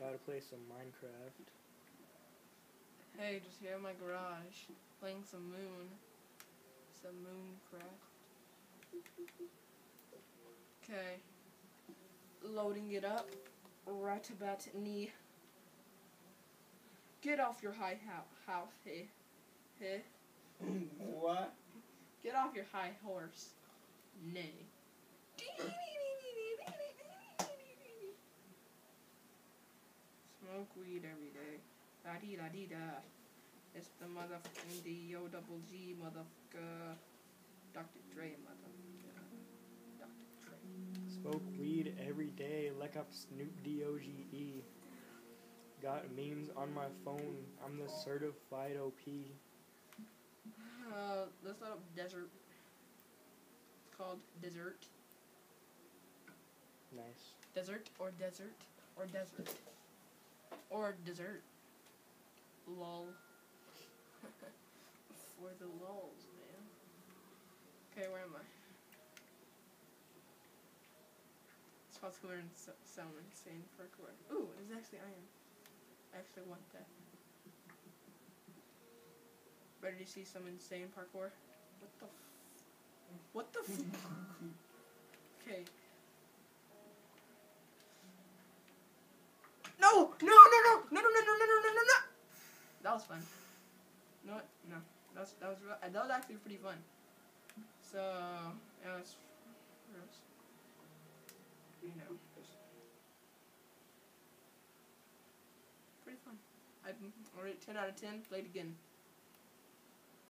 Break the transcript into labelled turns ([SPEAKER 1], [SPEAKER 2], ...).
[SPEAKER 1] Gotta play some Minecraft.
[SPEAKER 2] Hey, just here in my garage, playing some Moon. Some Mooncraft. Okay. Loading it up. Right about knee. Get off your high ho- house, hey. Hey.
[SPEAKER 3] what?
[SPEAKER 2] Get off your high horse. Nay. Smoke weed every day. La dee da dee da. It's the motherfucking D O double G motherfucker. Dr. Dre motherfucker. Dr. Dre.
[SPEAKER 1] Smoke weed every day. Look up Snoop D O G E. Got memes on my phone. I'm the certified OP.
[SPEAKER 2] Uh, let's load up desert. It's called desert.
[SPEAKER 1] Nice.
[SPEAKER 2] Desert or desert or desert or dessert. Lol. For the lulls, man. Okay, where am I? It's and S- Sound Insane for Cooler. Ooh, it's actually iron. I actually want that. Ready to see some insane parkour? What the What the That was fun. What? No. That was, that was, real, that was actually pretty fun. So, yeah, it's you know, pretty fun. I, alright, 10 out of 10, played again.